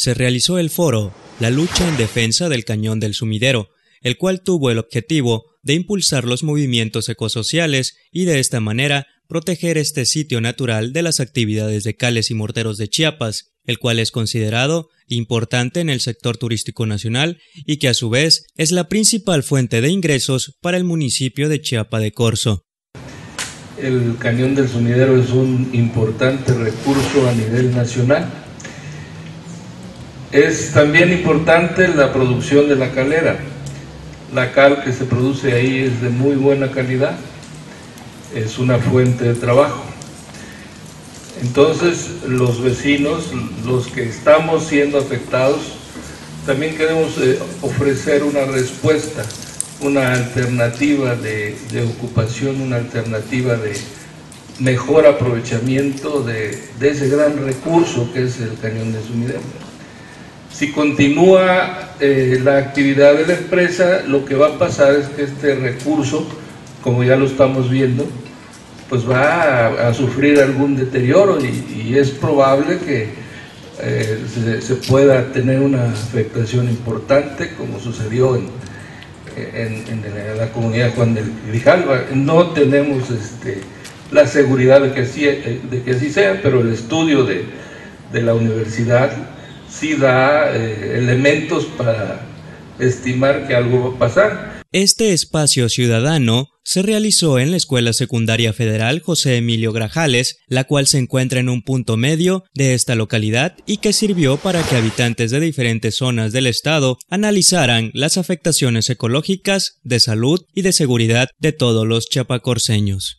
se realizó el foro La lucha en defensa del cañón del sumidero, el cual tuvo el objetivo de impulsar los movimientos ecosociales y de esta manera proteger este sitio natural de las actividades de cales y morteros de Chiapas, el cual es considerado importante en el sector turístico nacional y que a su vez es la principal fuente de ingresos para el municipio de Chiapa de Corzo. El cañón del sumidero es un importante recurso a nivel nacional. Es también importante la producción de la calera. La cal que se produce ahí es de muy buena calidad. Es una fuente de trabajo. Entonces los vecinos, los que estamos siendo afectados, también queremos eh, ofrecer una respuesta una alternativa de, ocupación, una alternativa de mejor aprovechamiento de, ese gran recurso que es el cañón de sumidero. Si continúa eh, la actividad de la empresa, lo que va a pasar es que este recurso, como ya lo estamos viendo, pues va a, sufrir algún deterioro y, es probable que eh, se, pueda tener una afectación importante, como sucedió en, la comunidad Juan del Grijalva. No tenemos este, la seguridad de que, así, sea, pero el estudio de la universidad sí da eh, elementos para estimar que algo va a pasar. Este espacio ciudadano se realizó en la Escuela Secundaria Federal José Emilio Grajales, la cual se encuentra en un punto medio de esta localidad y que sirvió para que habitantes de diferentes zonas del estado analizaran las afectaciones ecológicas, de salud y de seguridad de todos los chapacorseños.